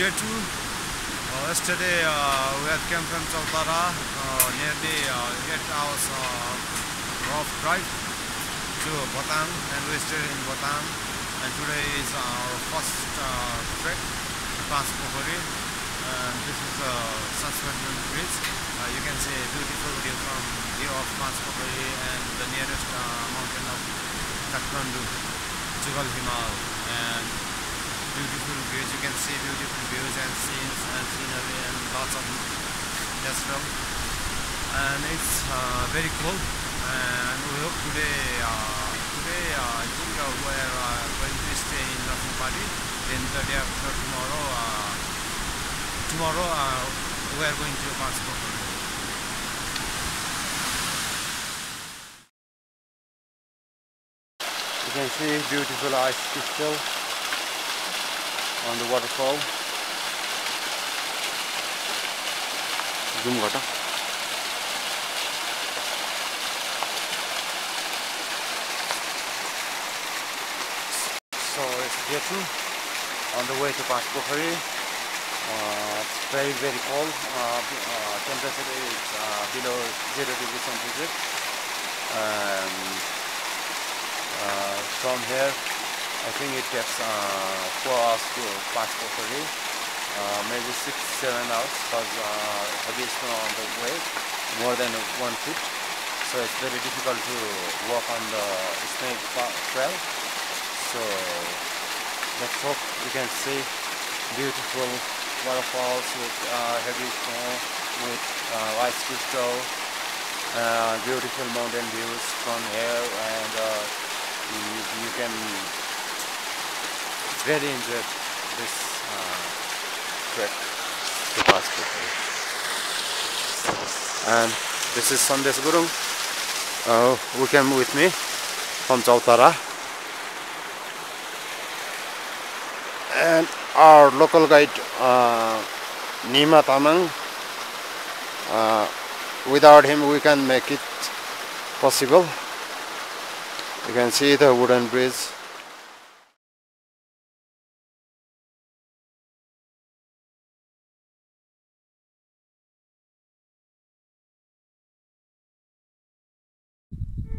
is day two. Uh, yesterday uh, we had come from Chautara, uh, nearly uh, 8 hours uh, rough drive to Botang and we stayed in Botang and today is our first uh, trek to Panspokhari and this is uh, suspension bridge. Uh, you can see beautiful view from view of Panspokhari and the nearest uh, mountain of Kathmandu, Jugal Himal and beautiful views. You can see beautiful views and scenes and scenery and lots of natural. And it's uh, very cold. And we hope today, uh, today uh, I think uh, we're uh, going to stay in Ratnapali. Then the day after tomorrow, uh, tomorrow uh, we are going to Passport. You can see beautiful ice crystal on the waterfall. Zoom gata. So it's Vietnam on the way to Panchpokhari. Uh, it's very very cold. Uh, uh, temperature is uh, below zero degree centigrade. Um, from here I think it takes uh, 4 hours to pass properly, uh, maybe 6-7 hours because uh, heavy snow on the way, more than 1 foot. So it's very difficult to walk on the snake trail. So let's hope can see beautiful waterfalls with uh, heavy snow, with uh, ice crystal, uh, beautiful mountain views from here and uh, you, you can very enjoyed this uh, trek to Passport. And this is Sandesh Gurung uh, who came with me from Chautara. And our local guide uh, Nima Tamang. Uh, without him we can make it possible. You can see the wooden bridge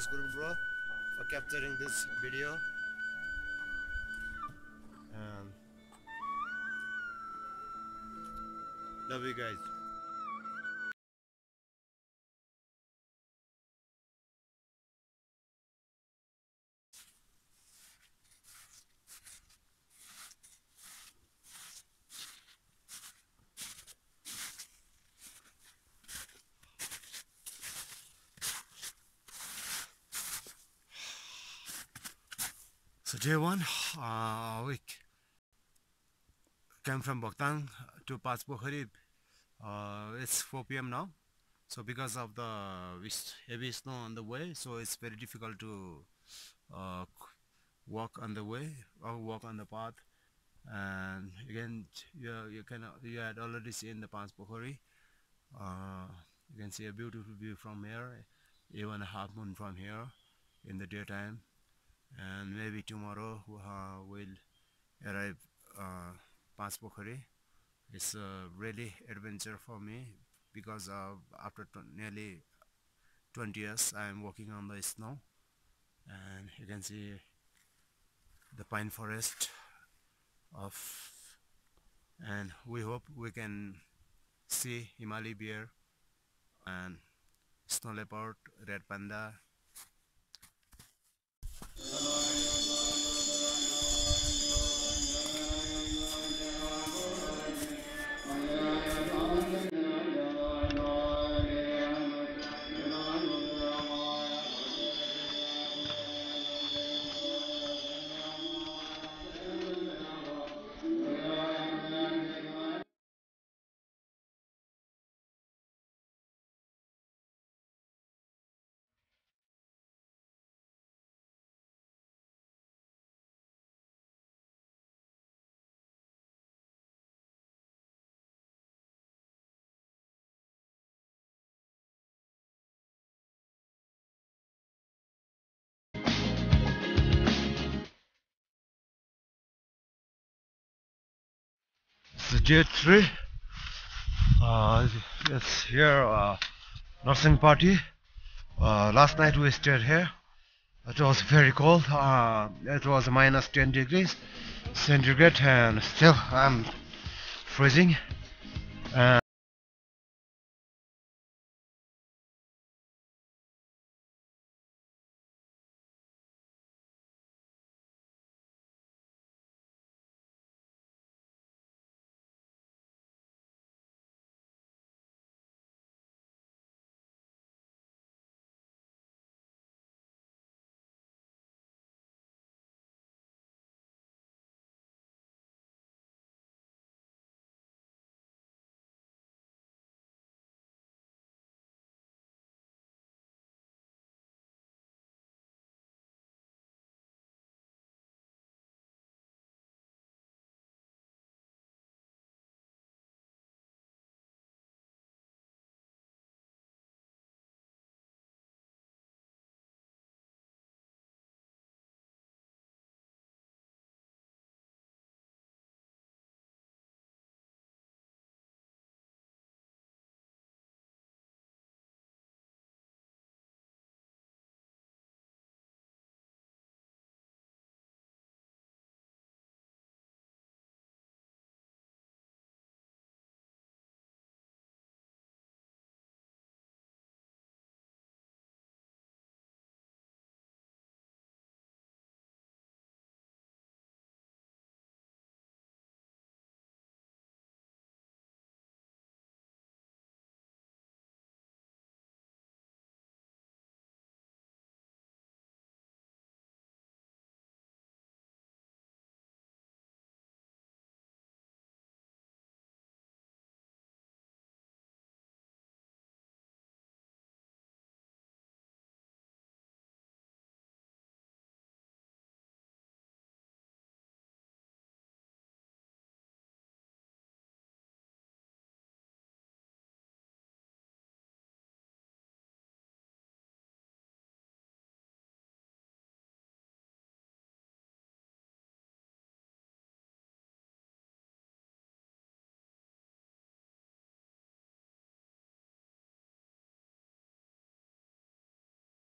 Sandesh Guru bro for capturing this video. And love you guys So day one, uh, we came from Botang to Panchpokhari. Uh, it's 4 p.m. now. So because of the heavy snow on the way, so it's very difficult to uh, walk on the way or walk on the path. And again, you, you can you had already seen the Panchpokhari. Uh, you can see a beautiful view from here even a half moon from here in the daytime and maybe tomorrow uh, we'll arrive uh, Panchpokhari. It's a really adventure for me because uh, after nearly 20 years I am walking on the snow and you can see the pine forest of and we hope we can see Himalayan bear and snow leopard, red panda uh... the J3 uh, it's here uh, nursing party. Uh, last night we stayed here. It was very cold. Uh, it was minus 10 degrees centigrade and still I'm freezing. And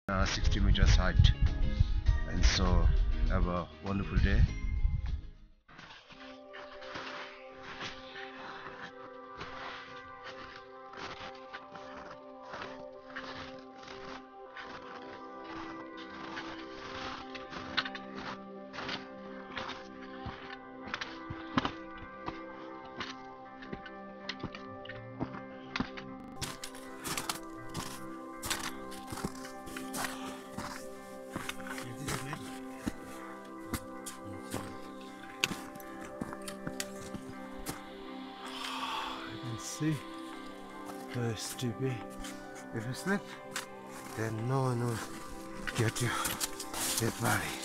uh, 60 meters height. And so have a wonderful day stupid. If you slip then no one will get you. Dead body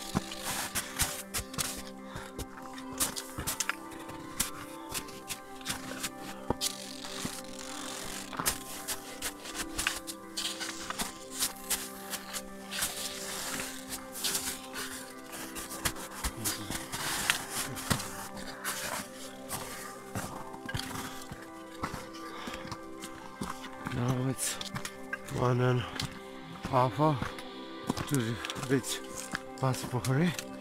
hour to reach Panchpokhari.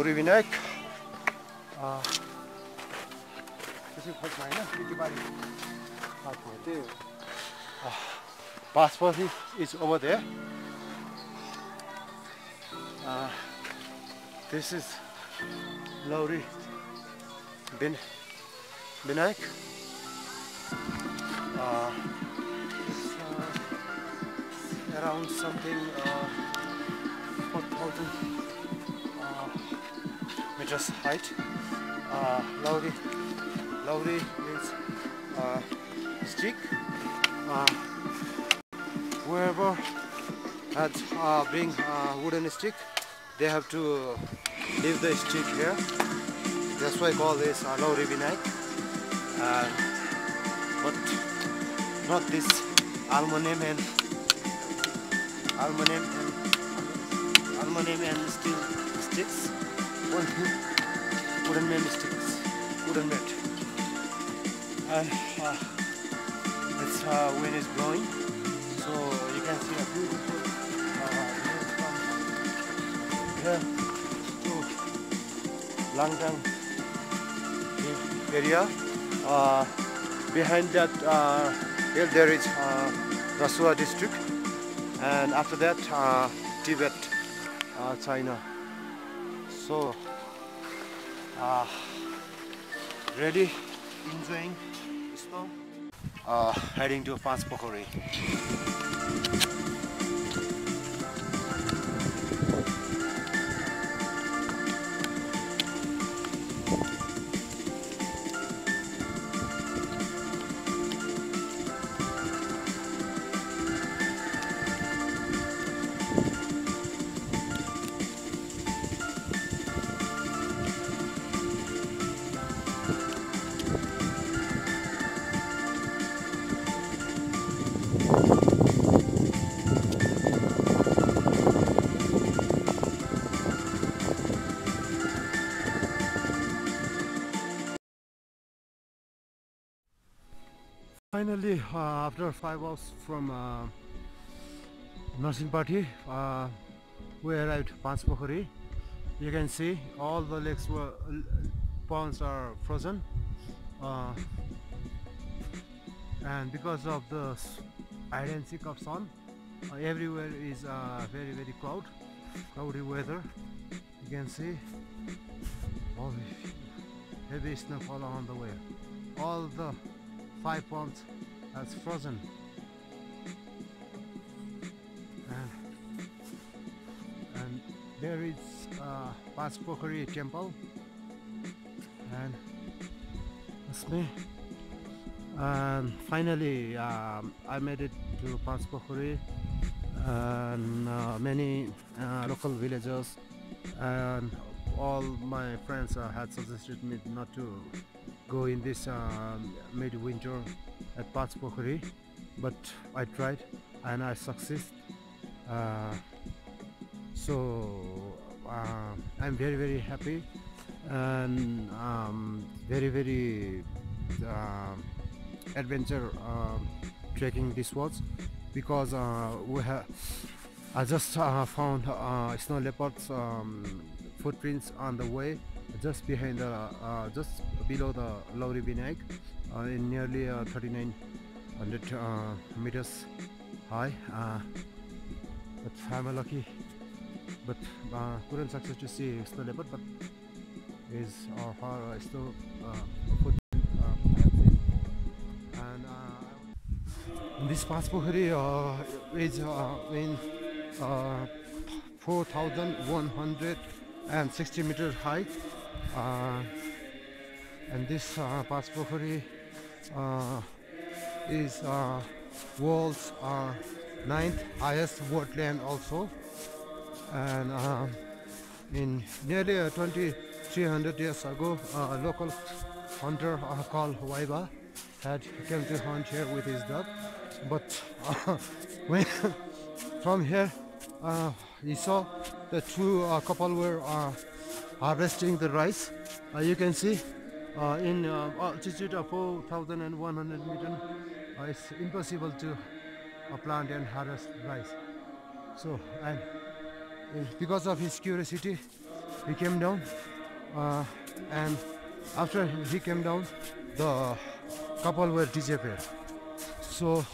घाउरी Vinayak त्यसै खोज्नु होइन खेतीबारी त्यही is over there this is Lauribinayak around something four thousand meters height. Uh, Lauri, Lauri uh, stick. Uh, whoever had uh, bring uh, wooden stick, they have to leave the stick here. That's why I call this uh, Lauri Vinayak. Uh, but not this aluminum and aluminum and aluminum and steel sticks. Only wooden man sticks, wooden mat. And uh, it's uh, wind is blowing, so you can see a beautiful uh, here to Langtang area. Uh, behind that uh, hill there is uh, Rasuwa district, and after that uh, Tibet, uh, China. So, uh, ready, enjoying snow, uh, heading to Panspokori. Finally, uh, after five hours from uh, Nursing Party, uh, we arrived Panchpokhari. You can see all the lakes were ponds are frozen, uh, and because of the hide of sun, uh, everywhere is uh, very very cloud, cloudy weather. You can see all the heavy snowfall on the way. All the five ponds has frozen. And, and there is uh, Panchpokhari temple and that's me. And finally um, I made it to Panchpokhari and uh, many uh, local villagers and all my friends uh, had suggested me not to go in this um, midwinter at Panchpokhari, but I tried and I succeed. Uh, so uh, I'm very very happy and um, very very uh, adventure trekking this was because uh, we have I just uh, found uh, snow leopards um, footprints on the way just behind the just below the Lauri Vinayak uh, in nearly uh, 3900 uh, meters high uh, but I'm lucky but uh, couldn't success to see snow leopard but is uh, far uh, still uh, uh, seen. and uh, this Paspokhari uh, is uh, in uh, 4,160 meter high uh, and this uh, Paspokhari uh, is uh, world's uh, ninth highest wetland also. And uh, in nearly uh, 2300 years ago a local hunter uh, called Waiba had came to hunt here with his dog. But uh, when from here uh, he saw the two uh, couple were uh, harvesting the rice. Uh, you can see uh, in uh, altitude of 4100 meter uh, it's impossible to uh, plant and harvest rice so and uh, because of his curiosity he came down uh, and after he came down the couple were disappeared so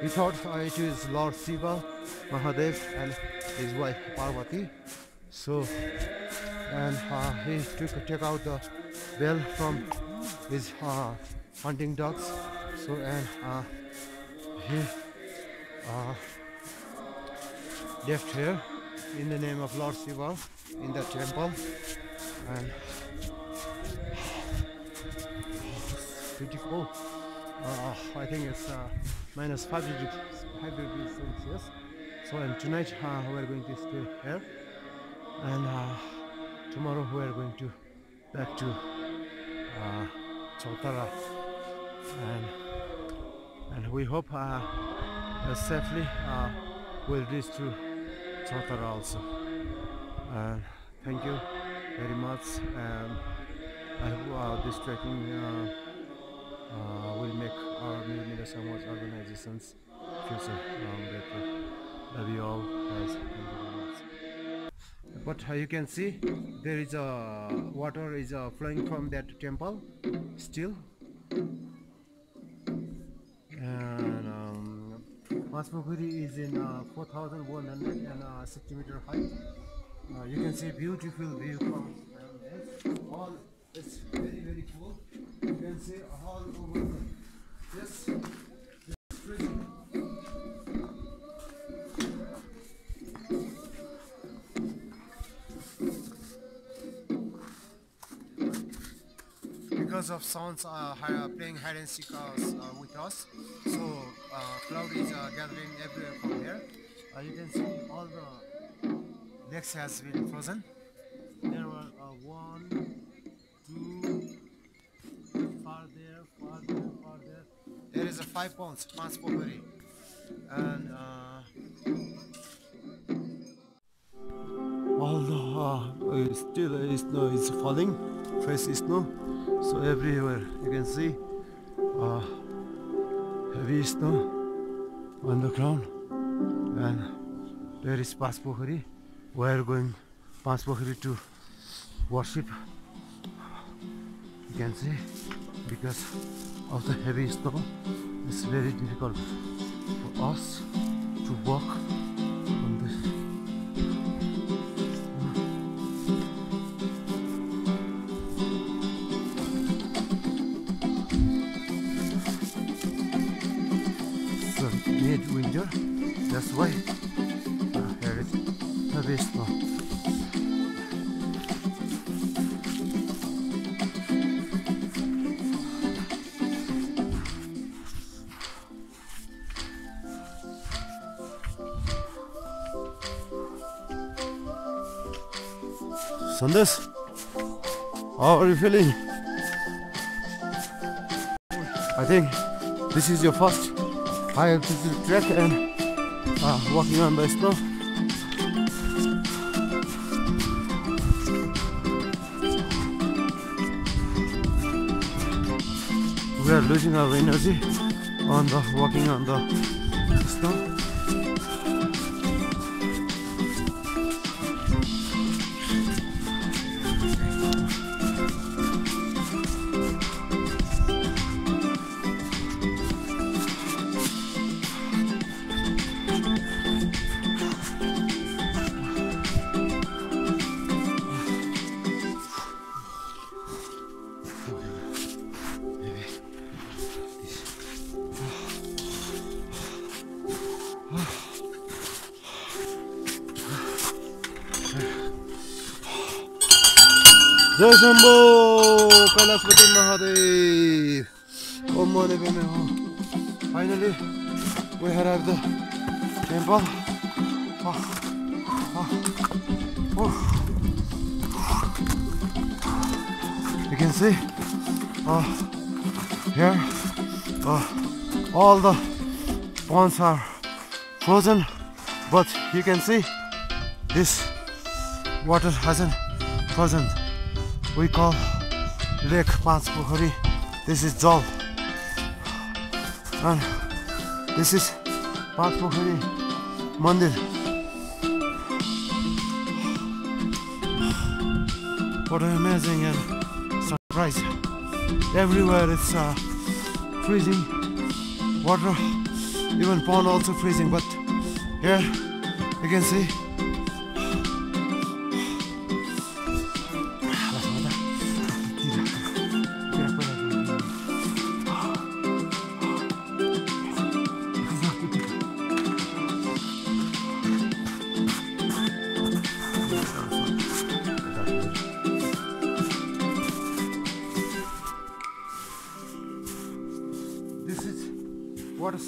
he thought uh, it is Lord Shiva, Mahadev, and his wife Parvati. So, and uh, he took take out the bell from his uh, hunting dogs. So, and uh, he uh, left here in the name of Lord Shiva in the temple, and pretty cool. Uh, I think it's uh, minus 5 degrees, 5 degrees Celsius. So and tonight uh, we are going to stay here and uh, tomorrow we are going to back to uh, Chautara and, and we hope uh, uh, safely we'll reach to Chautara also. Thank you very much and I hope uh, this trekking uh, uh, will make our Mirmira Samaj organizations future um, better. Love you all guys. But uh, you can see there is a water is uh, flowing from that temple still. And um, Panchpokhari is in uh, 4,160 meter height. Uh, you can see beautiful view from this. All it's very very cool. You can see all over this of sounds uh, hi- uh, playing hide and seek uh, uh, with us, so uh, cloud is uh, gathering everywhere from here. Uh, you can see all the lakes has been frozen. There were uh, one, two, far there, far there, there. Is a five ponds, Panchpokhari. And uh, although uh, still uh, snow is falling, fresh snow. So everywhere you can see uh, heavy snow on the ground. And there is Panspokhari. We are going Panspokhari to worship. You can see because of the heavy snow, it's very difficult for us to walk that's why uh, here is snow. Sandesh, how are you feeling? I think this is your first. High altitude trek and Ah, walking around by snow. We are losing our energy on the walking on the snow. जय शम्भो कैलाशपति महादेव ओम मने पेमे हो finally we have arrived the temple oh, oh, oh. you can see uh, here uh, all the ponds are frozen but you can see this water hasn't frozen we call Lake Panchpokhari. This is Jal. And this is Panchpokhari Mandir. What an amazing and surprise. Everywhere it's uh, freezing. Water, even pond also freezing. But here you can see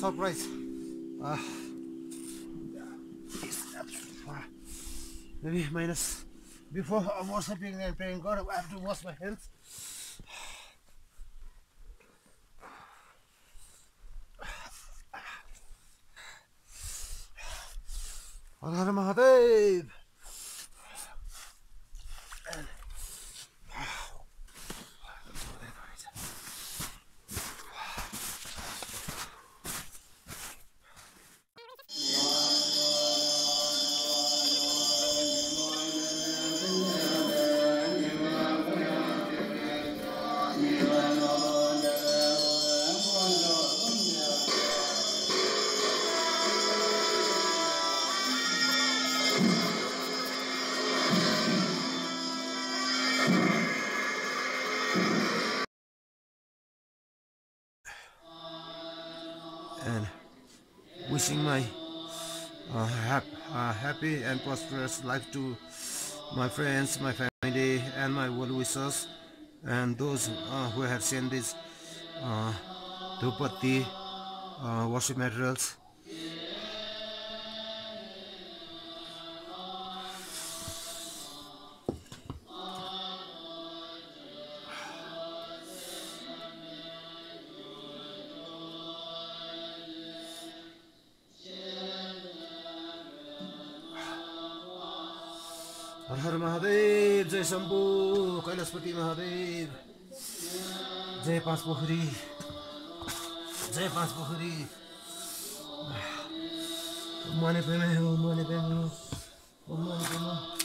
sir minus before hours of paint गरी watch my help अतै happy and prosperous life to my friends, my family, and my well wishers, and those uh, who have sent this uh, Drupati uh, worship materials. हर हर महादेव जय शम्भु कैलाशपति महादेव। जय पाँच पोखरी जय पाँच पोखरी माने प्रेमे हो माने प्रेमे हो माने प्रेमे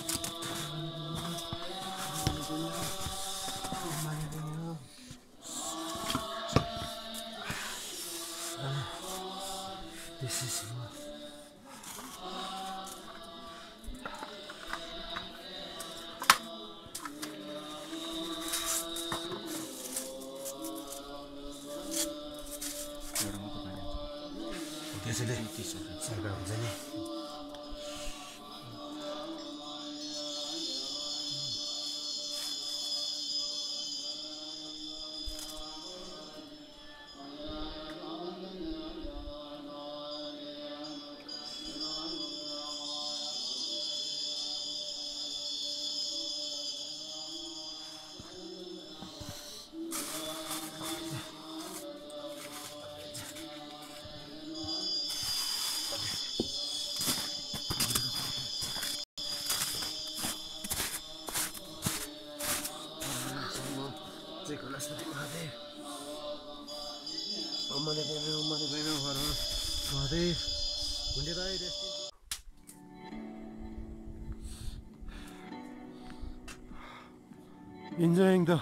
enjoying the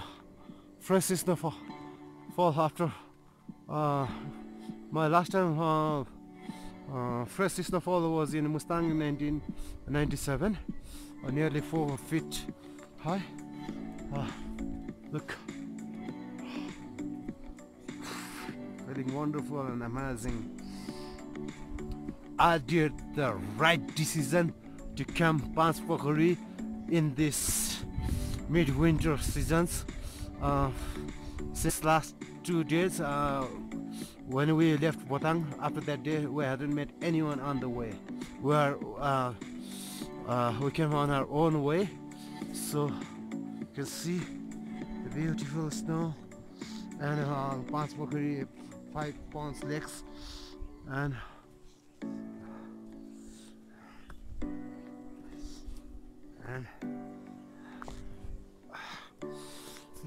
fresh snowfall fall after uh, my last time uh, uh, fresh snowfall was in Mustang in 1997 uh, nearly 4 feet high. Uh, look. Feeling wonderful and amazing. I did the right decision to camp Panchpokhari in this midwinter seasons uh, since last two days uh, when we left Botang after that day we hadn't met anyone on the way. We are uh, uh, we came on our own way. So you can see the beautiful snow and uh, Panchpokhari five ponds lakes and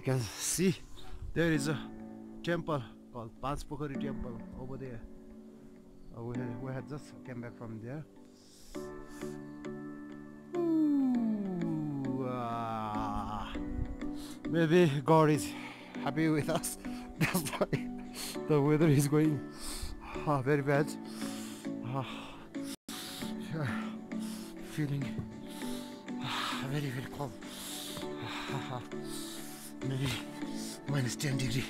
can see there is a temple called Panchpokhari temple over there. Uh, we, had, we had just came back from there. Ooh, ah. maybe God is happy with us. That's why the weather is going ah, very bad. Ah, feeling very very cold maybe minus 10 degree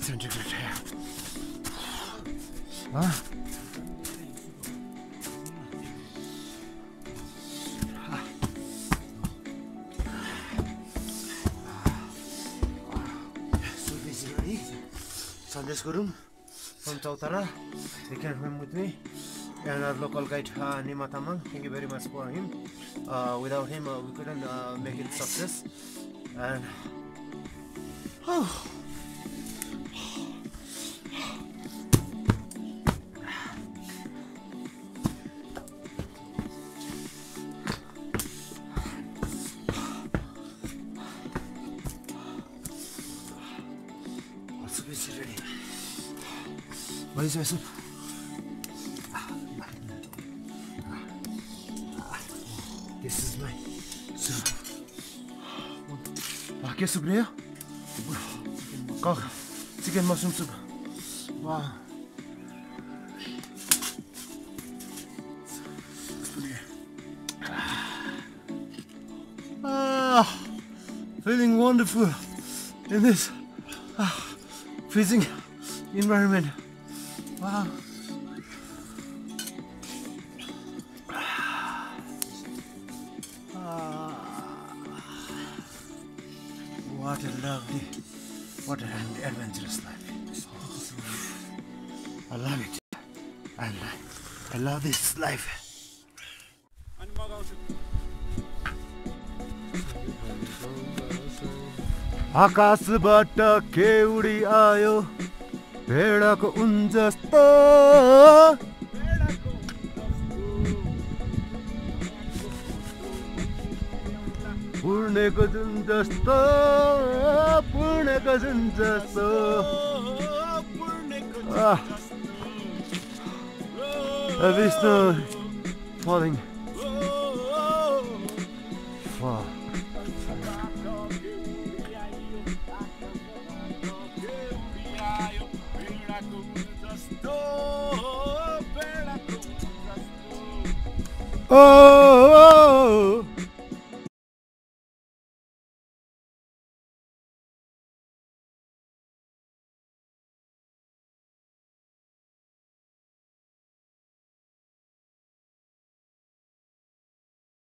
centigrade here huh? Basically, Sandesh Gurum from Chautara, they can come with me. And our local guide uh, Nima Tamang, thank you very much for him. Uh, without him, uh, we couldn't uh, make it success. And Mas essa This is my soup. 막겠어 그래요? chicken mushroom soup. Wow. Ah, feeling wonderful in this ah, freezing environment. Wow. आकाशबाट केउडी आयो भेडाको उन जस्तो पुर्णेको जुन जस्तो पुर्णेको जुन जस्तो Ah. A oh. oh, oh.